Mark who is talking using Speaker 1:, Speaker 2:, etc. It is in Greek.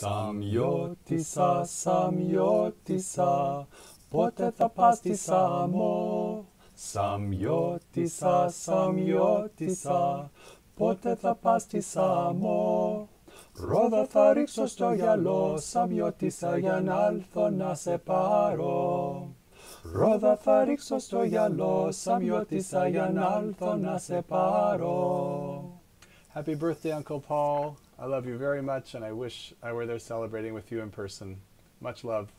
Speaker 1: Σαμιώτησα, Σαμιώτησα, πότε θα πας στη Σάμο; Σαμιώτησα, Σαμιώτησα, πότε θα πας στη Σάμο; Ρόδα θα ρίξω στο γυαλό, Σαμιώτησα για να έλθω να σε πάρω. Ρόδα θα ρίξω στο γυαλό, Σαμιώτησα για να έλθω να σε πάρω.
Speaker 2: Happy birthday, Uncle Paul. I love you very much, and I wish I were there celebrating with you in person. Much love.